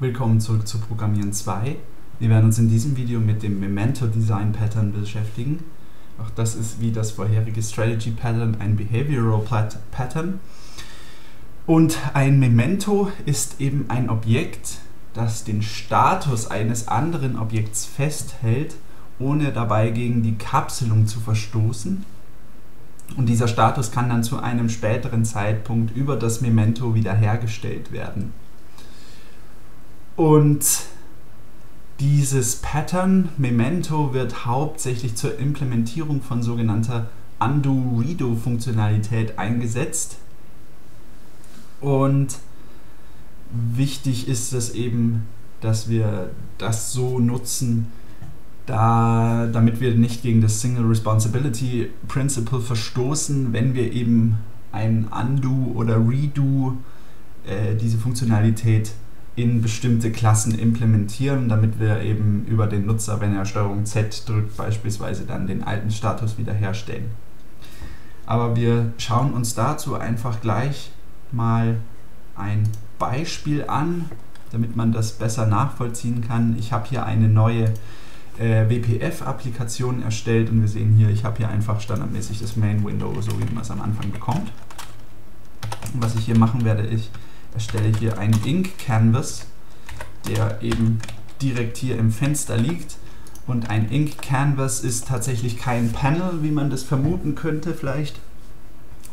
Willkommen zurück zu Programmieren 2. Wir werden uns in diesem Video mit dem Memento Design Pattern beschäftigen. Auch das ist wie das vorherige Strategy Pattern ein Behavioral Pattern. Und ein Memento ist eben ein Objekt, das den Status eines anderen Objekts festhält, ohne dabei gegen die Kapselung zu verstoßen und dieser Status kann dann zu einem späteren Zeitpunkt über das Memento wiederhergestellt werden. Und dieses Pattern Memento wird hauptsächlich zur Implementierung von sogenannter Undo-Redo-Funktionalität eingesetzt. Und wichtig ist es eben, dass wir das so nutzen, da, damit wir nicht gegen das Single Responsibility Principle verstoßen, wenn wir eben ein Undo oder Redo äh, diese Funktionalität in bestimmte Klassen implementieren, damit wir eben über den Nutzer, wenn er Steuerung Z drückt, beispielsweise dann den alten Status wiederherstellen. Aber wir schauen uns dazu einfach gleich mal ein Beispiel an, damit man das besser nachvollziehen kann. Ich habe hier eine neue äh, WPF-Applikation erstellt und wir sehen hier, ich habe hier einfach standardmäßig das Main-Window, so wie man es am Anfang bekommt. Und was ich hier machen werde, ich erstelle hier einen Ink-Canvas, der eben direkt hier im Fenster liegt. Und ein Ink-Canvas ist tatsächlich kein Panel, wie man das vermuten könnte vielleicht,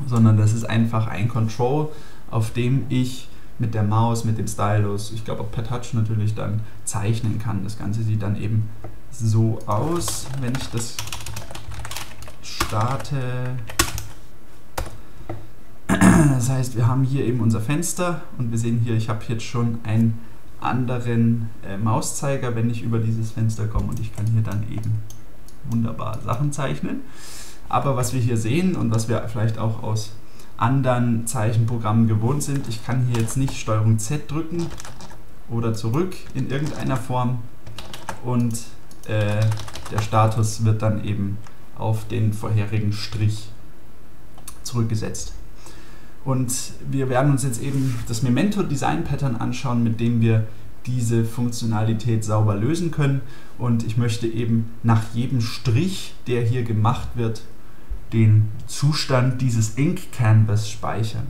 sondern das ist einfach ein Control, auf dem ich mit der Maus, mit dem Stylus, ich glaube auch per Touch natürlich dann zeichnen kann. Das Ganze sieht dann eben so aus, wenn ich das starte. Das heißt, wir haben hier eben unser Fenster und wir sehen hier, ich habe jetzt schon einen anderen äh, Mauszeiger, wenn ich über dieses Fenster komme und ich kann hier dann eben wunderbar Sachen zeichnen. Aber was wir hier sehen und was wir vielleicht auch aus anderen Zeichenprogrammen gewohnt sind, ich kann hier jetzt nicht STRG Z drücken oder zurück in irgendeiner Form und äh, der Status wird dann eben auf den vorherigen Strich zurückgesetzt. Und wir werden uns jetzt eben das Memento Design Pattern anschauen, mit dem wir diese Funktionalität sauber lösen können. Und ich möchte eben nach jedem Strich, der hier gemacht wird, den Zustand dieses Ink Canvas speichern.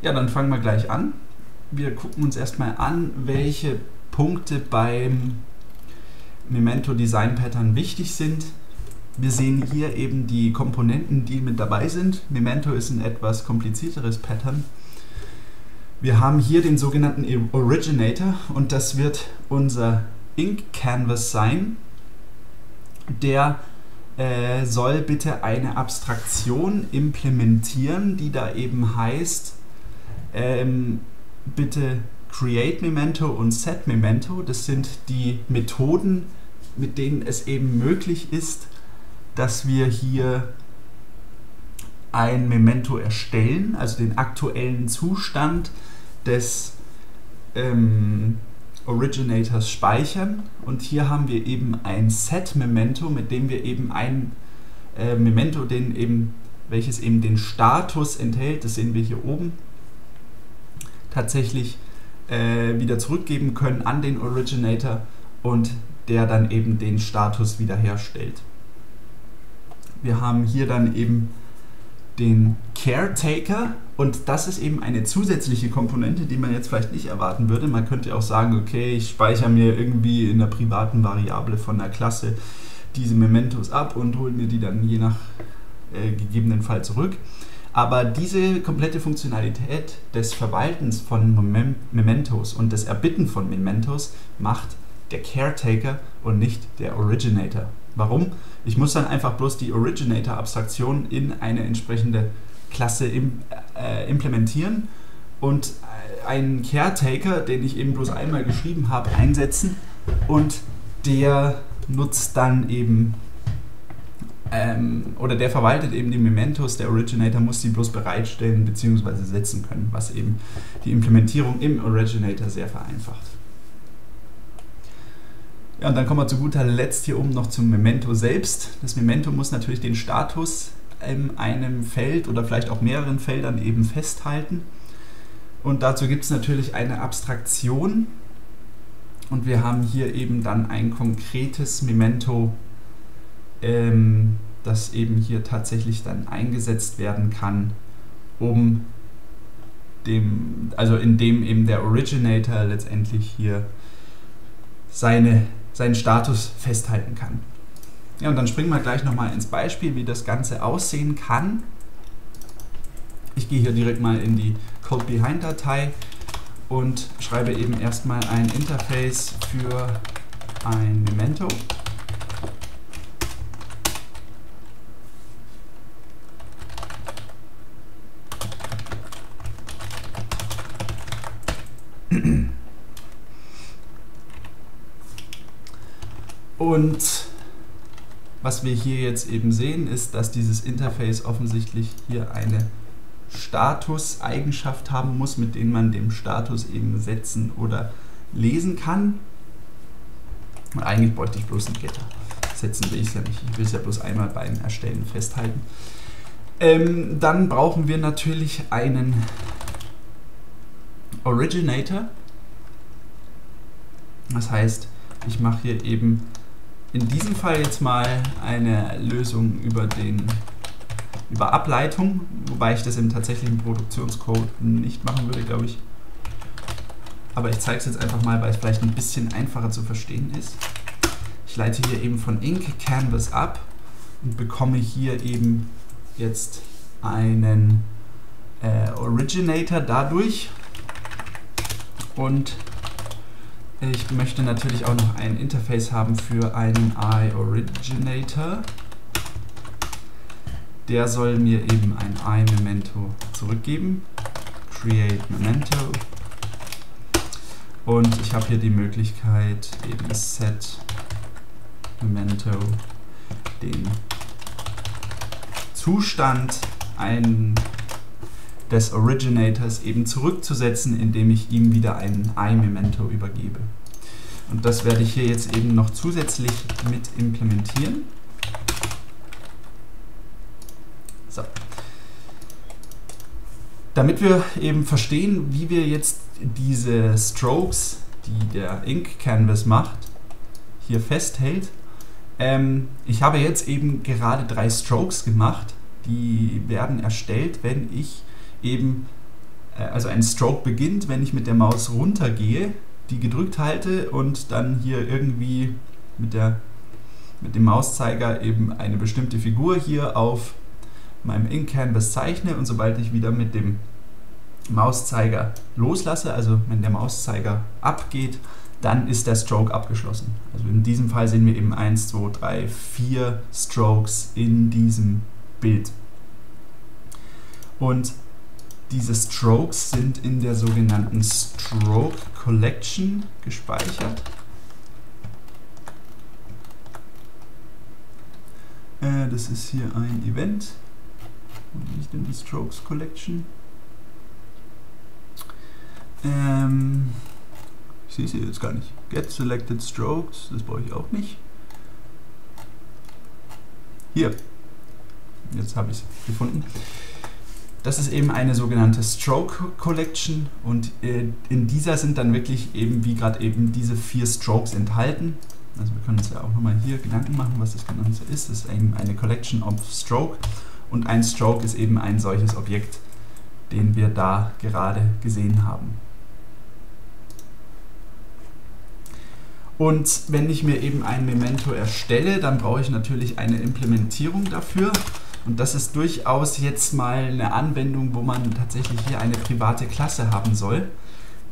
Ja, dann fangen wir gleich an wir gucken uns erstmal an, welche Punkte beim Memento Design Pattern wichtig sind. Wir sehen hier eben die Komponenten, die mit dabei sind. Memento ist ein etwas komplizierteres Pattern. Wir haben hier den sogenannten Originator und das wird unser Ink Canvas sein. Der äh, soll bitte eine Abstraktion implementieren, die da eben heißt, ähm, bitte Create Memento und Set Memento. Das sind die Methoden, mit denen es eben möglich ist, dass wir hier ein Memento erstellen, also den aktuellen Zustand des ähm, Originators speichern. Und hier haben wir eben ein Set Memento, mit dem wir eben ein äh, Memento, den eben, welches eben den Status enthält, das sehen wir hier oben, tatsächlich äh, wieder zurückgeben können an den Originator und der dann eben den Status wiederherstellt. Wir haben hier dann eben den Caretaker und das ist eben eine zusätzliche Komponente, die man jetzt vielleicht nicht erwarten würde. Man könnte auch sagen, okay, ich speichere mir irgendwie in der privaten Variable von der Klasse diese Mementos ab und hole mir die dann je nach äh, gegebenen Fall zurück. Aber diese komplette Funktionalität des Verwaltens von Mementos und des Erbitten von Mementos macht der Caretaker und nicht der Originator. Warum? Ich muss dann einfach bloß die Originator-Abstraktion in eine entsprechende Klasse im, äh, implementieren und einen Caretaker, den ich eben bloß einmal geschrieben habe, einsetzen und der nutzt dann eben ähm, oder der verwaltet eben die Mementos, der Originator muss sie bloß bereitstellen bzw. setzen können, was eben die Implementierung im Originator sehr vereinfacht. Ja, und dann kommen wir zu guter Letzt hier oben noch zum Memento selbst. Das Memento muss natürlich den Status in einem Feld oder vielleicht auch mehreren Feldern eben festhalten. Und dazu gibt es natürlich eine Abstraktion. Und wir haben hier eben dann ein konkretes Memento, ähm, das eben hier tatsächlich dann eingesetzt werden kann, um dem, also indem eben der Originator letztendlich hier seine, seinen Status festhalten kann. Ja, und dann springen wir gleich nochmal ins Beispiel, wie das Ganze aussehen kann. Ich gehe hier direkt mal in die Code Behind Datei und schreibe eben erstmal ein Interface für ein Memento. Und was wir hier jetzt eben sehen, ist, dass dieses Interface offensichtlich hier eine Status-Eigenschaft haben muss, mit denen man dem Status eben setzen oder lesen kann. Und eigentlich bräuchte ich bloß einen Getter. Setzen will ich es ja nicht. Ich will es ja bloß einmal beim Erstellen festhalten. Ähm, dann brauchen wir natürlich einen Originator. Das heißt, ich mache hier eben in diesem Fall jetzt mal eine Lösung über den über Ableitung, wobei ich das im tatsächlichen Produktionscode nicht machen würde, glaube ich. Aber ich zeige es jetzt einfach mal, weil es vielleicht ein bisschen einfacher zu verstehen ist. Ich leite hier eben von Ink Canvas ab und bekomme hier eben jetzt einen äh, Originator dadurch und ich möchte natürlich auch noch ein Interface haben für einen iOriginator. Der soll mir eben ein iMemento zurückgeben. Create Memento. Und ich habe hier die Möglichkeit, eben set Memento den Zustand ein, des Originators eben zurückzusetzen, indem ich ihm wieder ein iMemento übergebe. Und das werde ich hier jetzt eben noch zusätzlich mit implementieren. So. Damit wir eben verstehen, wie wir jetzt diese Strokes, die der Ink Canvas macht, hier festhält. Ähm, ich habe jetzt eben gerade drei Strokes gemacht, die werden erstellt, wenn ich eben, äh, also ein Stroke beginnt, wenn ich mit der Maus runtergehe, die gedrückt halte und dann hier irgendwie mit, der, mit dem Mauszeiger eben eine bestimmte Figur hier auf meinem Ink Canvas zeichne und sobald ich wieder mit dem Mauszeiger loslasse, also wenn der Mauszeiger abgeht, dann ist der Stroke abgeschlossen. Also in diesem Fall sehen wir eben 1, 2, 3, 4 Strokes in diesem Bild. Und diese Strokes sind in der sogenannten Stroke Collection gespeichert. Äh, das ist hier ein Event und nicht in die Strokes Collection. Ähm, ich sehe sie jetzt gar nicht. Get Selected Strokes, das brauche ich auch nicht. Hier, jetzt habe ich es gefunden. Das ist eben eine sogenannte Stroke Collection und äh, in dieser sind dann wirklich eben, wie gerade eben, diese vier Strokes enthalten. Also wir können uns ja auch nochmal hier Gedanken machen, was das genau ist. Das ist eben eine Collection of Stroke und ein Stroke ist eben ein solches Objekt, den wir da gerade gesehen haben. Und wenn ich mir eben ein Memento erstelle, dann brauche ich natürlich eine Implementierung dafür. Und das ist durchaus jetzt mal eine Anwendung, wo man tatsächlich hier eine private Klasse haben soll.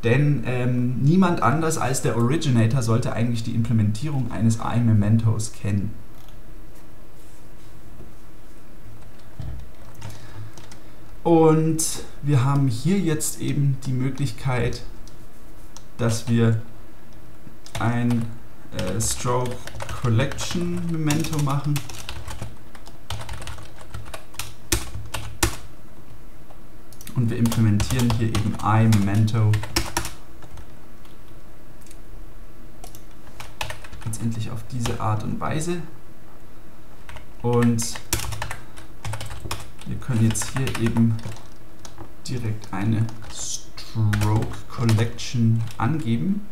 Denn ähm, niemand anders als der Originator sollte eigentlich die Implementierung eines iMementos kennen. Und wir haben hier jetzt eben die Möglichkeit, dass wir ein äh, Stroke Collection Memento machen. Und wir implementieren hier eben iMemento. Letztendlich auf diese Art und Weise. Und wir können jetzt hier eben direkt eine Stroke Collection angeben.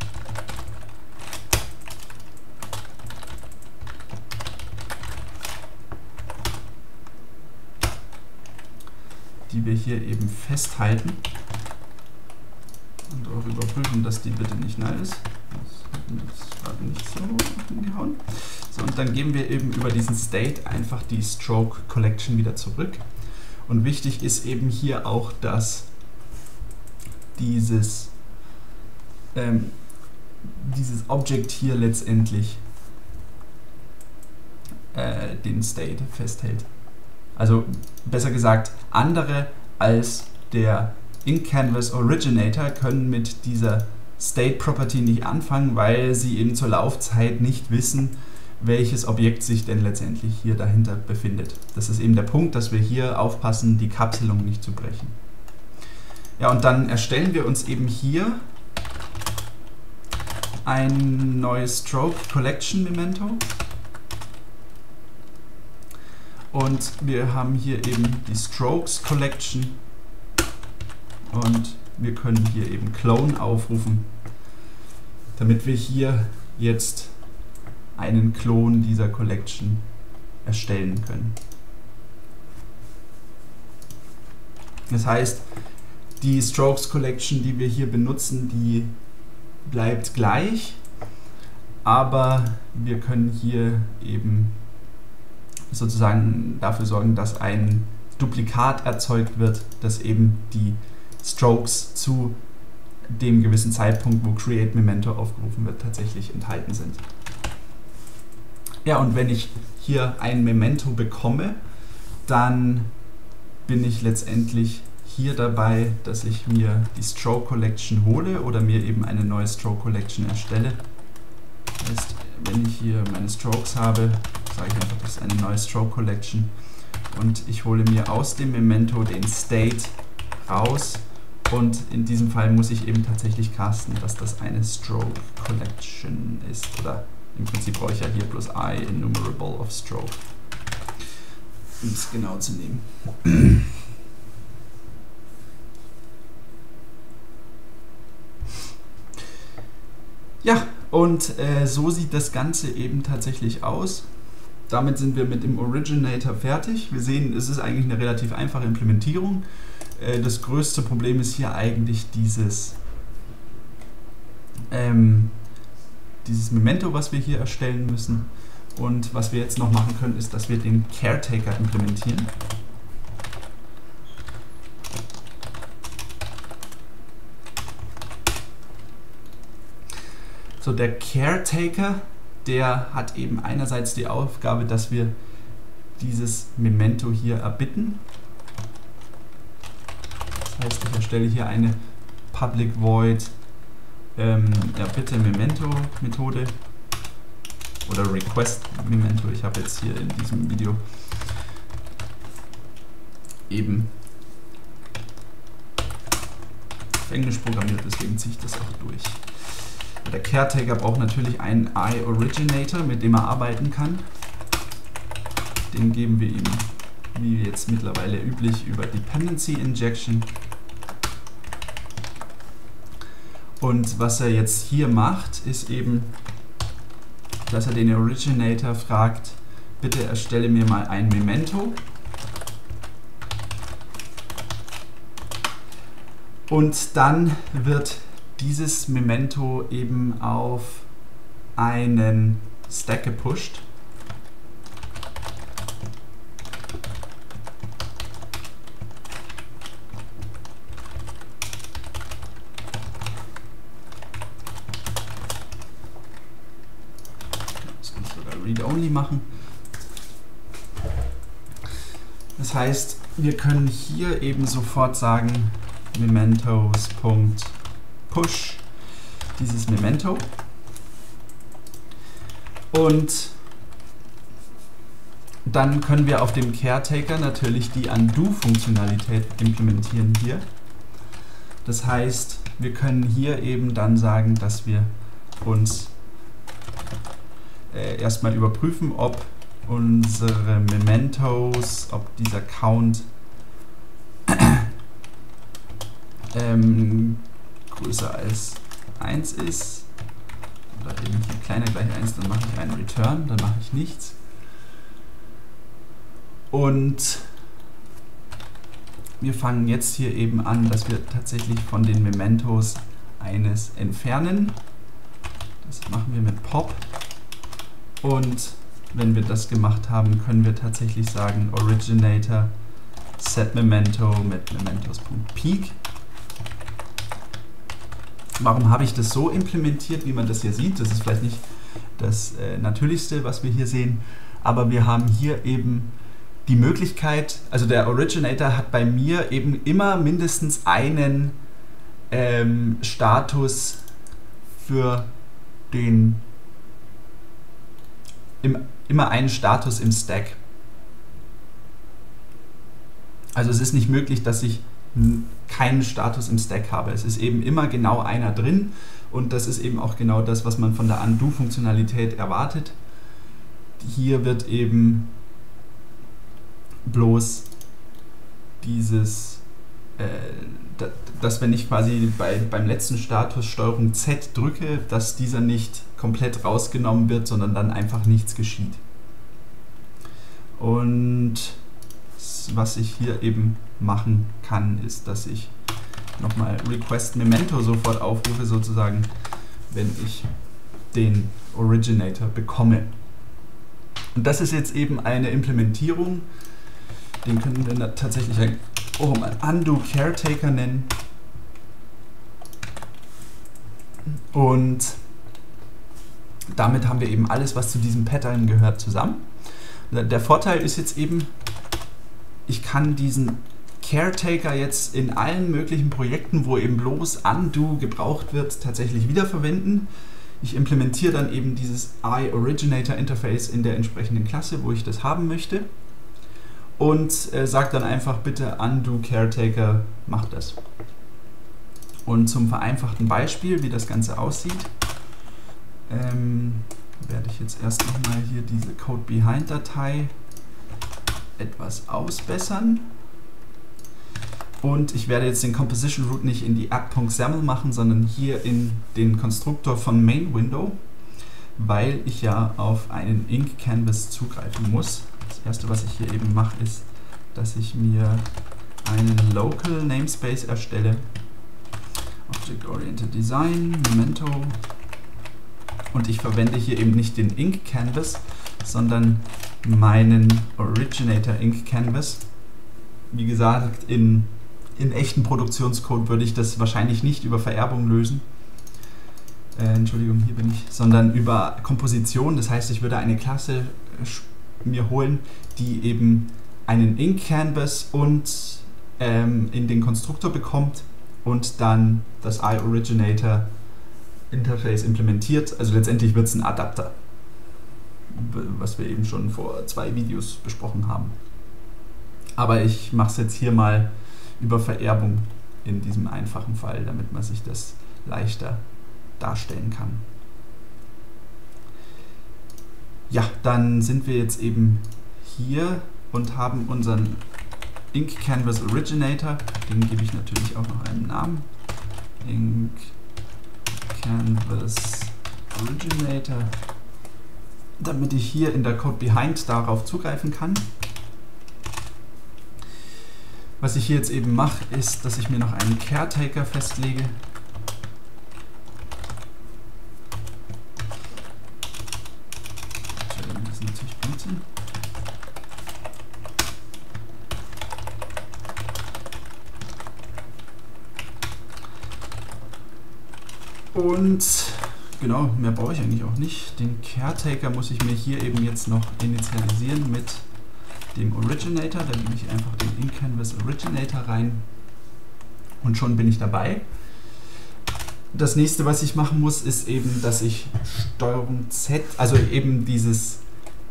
Wir hier eben festhalten und auch überprüfen, dass die bitte nicht null ist. Das gerade nicht so hingehauen. So, und dann geben wir eben über diesen State einfach die Stroke Collection wieder zurück. Und wichtig ist eben hier auch, dass dieses, ähm, dieses Object hier letztendlich äh, den State festhält. Also besser gesagt, andere als der In-Canvas Originator können mit dieser State Property nicht anfangen, weil sie eben zur Laufzeit nicht wissen, welches Objekt sich denn letztendlich hier dahinter befindet. Das ist eben der Punkt, dass wir hier aufpassen, die Kapselung nicht zu brechen. Ja, und dann erstellen wir uns eben hier ein neues Stroke Collection Memento. Und wir haben hier eben die Strokes Collection und wir können hier eben Clone aufrufen, damit wir hier jetzt einen Klon dieser Collection erstellen können. Das heißt, die Strokes Collection, die wir hier benutzen, die bleibt gleich, aber wir können hier eben sozusagen dafür sorgen, dass ein Duplikat erzeugt wird, dass eben die Strokes zu dem gewissen Zeitpunkt, wo Create Memento aufgerufen wird, tatsächlich enthalten sind. Ja, und wenn ich hier ein Memento bekomme, dann bin ich letztendlich hier dabei, dass ich mir die Stroke Collection hole oder mir eben eine neue Stroke Collection erstelle. Das heißt, wenn ich hier meine Strokes habe, sage das ist eine neue Stroke Collection und ich hole mir aus dem Memento den State raus und in diesem Fall muss ich eben tatsächlich casten, dass das eine Stroke Collection ist oder im Prinzip brauche ich ja hier bloß i enumerable of stroke, um es genau zu nehmen. Ja, und äh, so sieht das Ganze eben tatsächlich aus. Damit sind wir mit dem Originator fertig. Wir sehen, es ist eigentlich eine relativ einfache Implementierung. Äh, das größte Problem ist hier eigentlich dieses, ähm, dieses Memento, was wir hier erstellen müssen. Und was wir jetzt noch machen können, ist, dass wir den Caretaker implementieren. So, der Caretaker, der hat eben einerseits die Aufgabe, dass wir dieses Memento hier erbitten. Das heißt, ich erstelle hier eine Public Void ähm, Erbitte Memento Methode oder Request Memento. Ich habe jetzt hier in diesem Video eben auf Englisch programmiert, deswegen ziehe ich das auch durch. Der Caretaker braucht natürlich einen I-Originator, mit dem er arbeiten kann. Den geben wir ihm, wie jetzt mittlerweile üblich, über Dependency Injection. Und was er jetzt hier macht, ist eben, dass er den Originator fragt, bitte erstelle mir mal ein Memento. Und dann wird dieses Memento eben auf einen Stack gepusht. Read-Only machen. Das heißt, wir können hier eben sofort sagen, push dieses Memento. Und dann können wir auf dem Caretaker natürlich die Undo-Funktionalität implementieren hier. Das heißt, wir können hier eben dann sagen, dass wir uns äh, erstmal überprüfen, ob unsere Mementos, ob dieser Count ähm, größer als 1 ist, oder eben hier kleiner gleich 1, dann mache ich einen Return, dann mache ich nichts. Und wir fangen jetzt hier eben an, dass wir tatsächlich von den Mementos eines entfernen. Das machen wir mit Pop. Und wenn wir das gemacht haben, können wir tatsächlich sagen Originator set Memento mit mementos.peak. Warum habe ich das so implementiert, wie man das hier sieht? Das ist vielleicht nicht das äh, Natürlichste, was wir hier sehen, aber wir haben hier eben die Möglichkeit, also der Originator hat bei mir eben immer mindestens einen ähm, Status für den im, immer einen Status im Stack. Also es ist nicht möglich, dass ich keinen Status im Stack habe. Es ist eben immer genau einer drin und das ist eben auch genau das, was man von der Undo-Funktionalität erwartet. Hier wird eben bloß dieses, äh, dass wenn ich quasi bei, beim letzten Status Steuerung Z drücke, dass dieser nicht komplett rausgenommen wird, sondern dann einfach nichts geschieht. Und was ich hier eben machen kann, ist, dass ich nochmal Request Memento sofort aufrufe, sozusagen, wenn ich den Originator bekomme. Und das ist jetzt eben eine Implementierung, den können wir tatsächlich ein, oh, Undo Caretaker nennen. Und damit haben wir eben alles, was zu diesem Pattern gehört, zusammen. Der Vorteil ist jetzt eben, ich kann diesen Caretaker jetzt in allen möglichen Projekten, wo eben bloß Undo gebraucht wird, tatsächlich wiederverwenden. Ich implementiere dann eben dieses iOriginator Interface in der entsprechenden Klasse, wo ich das haben möchte. Und äh, sage dann einfach bitte Undo Caretaker, mach das. Und zum vereinfachten Beispiel, wie das Ganze aussieht, ähm, werde ich jetzt erst nochmal hier diese Code Behind Datei etwas ausbessern. Und ich werde jetzt den Composition Root nicht in die app.xaml machen, sondern hier in den Konstruktor von Main Window, weil ich ja auf einen Ink Canvas zugreifen muss. Das erste, was ich hier eben mache, ist, dass ich mir einen Local Namespace erstelle. Object Oriented Design, Memento. Und ich verwende hier eben nicht den Ink Canvas, sondern meinen Originator Ink Canvas. Wie gesagt, in, in echten Produktionscode würde ich das wahrscheinlich nicht über Vererbung lösen. Äh, Entschuldigung, hier bin ich. Sondern über Komposition. Das heißt, ich würde eine Klasse mir holen, die eben einen Ink Canvas und ähm, in den Konstruktor bekommt und dann das iOriginator Interface implementiert. Also letztendlich wird es ein Adapter was wir eben schon vor zwei Videos besprochen haben. Aber ich mache es jetzt hier mal über Vererbung in diesem einfachen Fall, damit man sich das leichter darstellen kann. Ja, dann sind wir jetzt eben hier und haben unseren Ink Canvas Originator. Den gebe ich natürlich auch noch einen Namen. Ink Canvas Originator damit ich hier in der Code Behind darauf zugreifen kann. Was ich hier jetzt eben mache, ist, dass ich mir noch einen Caretaker festlege. Das ist natürlich Blödsinn. Und Genau, mehr brauche ich eigentlich auch nicht. Den Caretaker muss ich mir hier eben jetzt noch initialisieren mit dem Originator. Da gebe ich einfach den InCanvas Originator rein und schon bin ich dabei. Das nächste, was ich machen muss, ist eben, dass ich Steuerung Z, also eben dieses,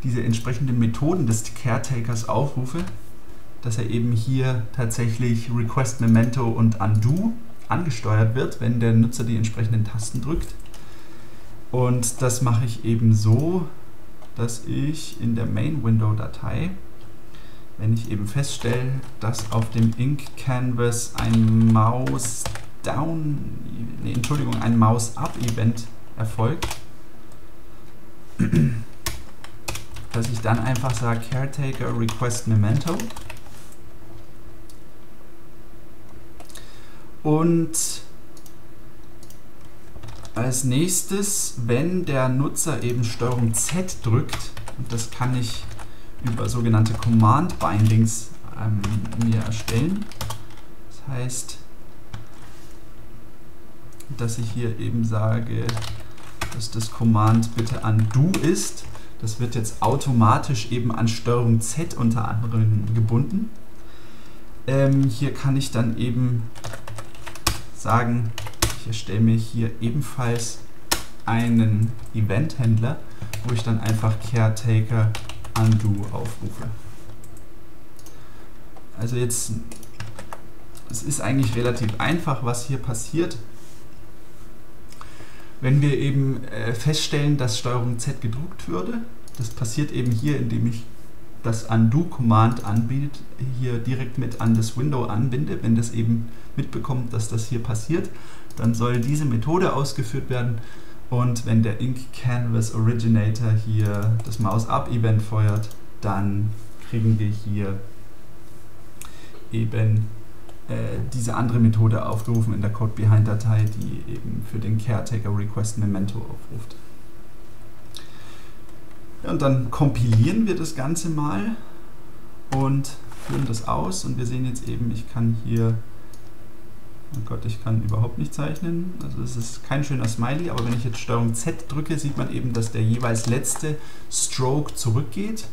diese entsprechenden Methoden des Caretakers aufrufe, dass er eben hier tatsächlich Request Memento und Undo angesteuert wird, wenn der Nutzer die entsprechenden Tasten drückt. Und das mache ich eben so, dass ich in der Main-Window-Datei wenn ich eben feststelle, dass auf dem Ink Canvas ein Mouse Down, nee, Entschuldigung, ein Mouse Up Event erfolgt, dass ich dann einfach sage Caretaker Request Memento. Und als nächstes, wenn der Nutzer eben STRG Z drückt, und das kann ich über sogenannte Command Bindings ähm, mir erstellen. Das heißt, dass ich hier eben sage, dass das Command bitte undo ist. Das wird jetzt automatisch eben an STRG Z unter anderem gebunden. Ähm, hier kann ich dann eben sagen, ich erstelle mir hier ebenfalls einen Event-Händler, wo ich dann einfach Caretaker Undo aufrufe. Also jetzt, es ist eigentlich relativ einfach, was hier passiert. Wenn wir eben äh, feststellen, dass Steuerung Z gedruckt würde, das passiert eben hier, indem ich das Undo-Command anbietet, hier direkt mit an das Window anbinde, wenn das eben mitbekommt, dass das hier passiert, dann soll diese Methode ausgeführt werden und wenn der Ink Canvas Originator hier das Mouse Up Event feuert, dann kriegen wir hier eben äh, diese andere Methode aufgerufen in der Code Behind Datei, die eben für den Caretaker Request Memento aufruft. Und dann kompilieren wir das Ganze mal und führen das aus und wir sehen jetzt eben, ich kann hier Oh Gott, ich kann überhaupt nicht zeichnen. Also es ist kein schöner Smiley, aber wenn ich jetzt STRG Z drücke, sieht man eben, dass der jeweils letzte Stroke zurückgeht.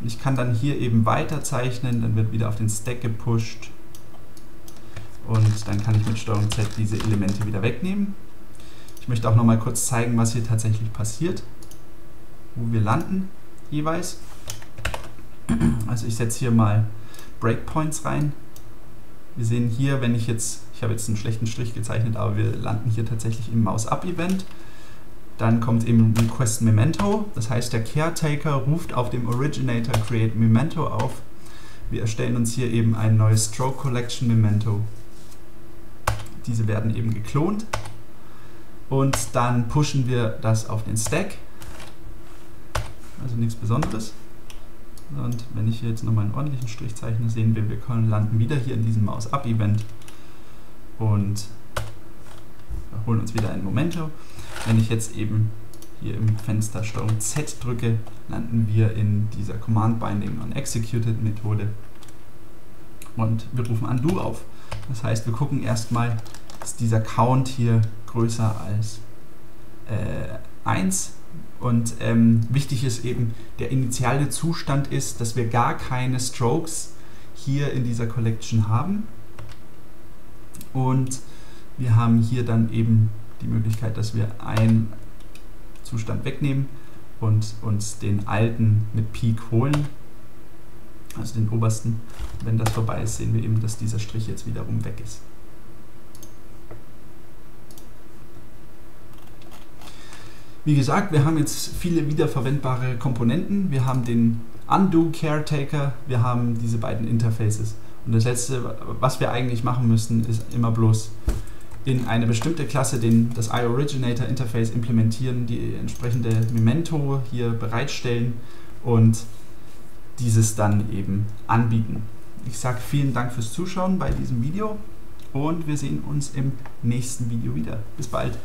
Und ich kann dann hier eben weiter zeichnen, dann wird wieder auf den Stack gepusht. Und dann kann ich mit STRG Z diese Elemente wieder wegnehmen. Ich möchte auch noch mal kurz zeigen, was hier tatsächlich passiert, wo wir landen jeweils. Also ich setze hier mal Breakpoints rein. Wir sehen hier, wenn ich jetzt, ich habe jetzt einen schlechten Strich gezeichnet, aber wir landen hier tatsächlich im Mouse-Up-Event. Dann kommt eben Request Memento, das heißt der Caretaker ruft auf dem Originator Create Memento auf. Wir erstellen uns hier eben ein neues Stroke Collection Memento. Diese werden eben geklont und dann pushen wir das auf den Stack. Also nichts Besonderes. Und wenn ich hier jetzt nochmal einen ordentlichen Strich zeichne, sehen wir, wir können landen wieder hier in diesem Mouse-Up-Event und holen uns wieder ein Momento. Wenn ich jetzt eben hier im Fenster STRG Z drücke, landen wir in dieser Command Binding on Executed Methode und wir rufen undo auf. Das heißt, wir gucken erstmal, ist dieser Count hier größer als äh, 1 und ähm, wichtig ist eben, der initiale Zustand ist, dass wir gar keine Strokes hier in dieser Collection haben. Und wir haben hier dann eben die Möglichkeit, dass wir einen Zustand wegnehmen und uns den alten mit Peak holen, also den obersten. Wenn das vorbei ist, sehen wir eben, dass dieser Strich jetzt wiederum weg ist. Wie gesagt, wir haben jetzt viele wiederverwendbare Komponenten. Wir haben den Undo Caretaker, wir haben diese beiden Interfaces. Und das letzte, was wir eigentlich machen müssen, ist immer bloß in eine bestimmte Klasse den, das iOriginator Interface implementieren, die entsprechende Memento hier bereitstellen und dieses dann eben anbieten. Ich sage vielen Dank fürs Zuschauen bei diesem Video und wir sehen uns im nächsten Video wieder. Bis bald.